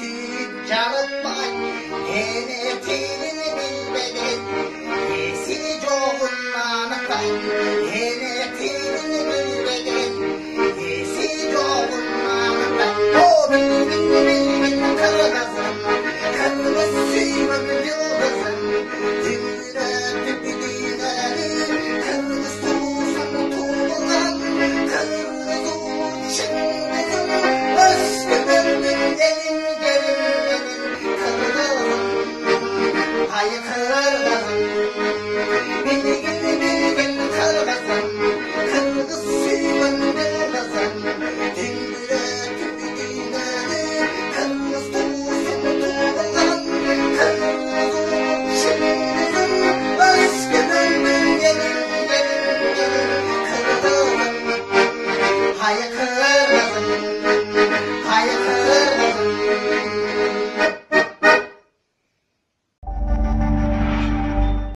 Küçük kağıt bak, enetini bilmedin. Yesi çoğundan tak, enetini bilmedin. Yesi çoğundan tak, o benim benim benim karagazım.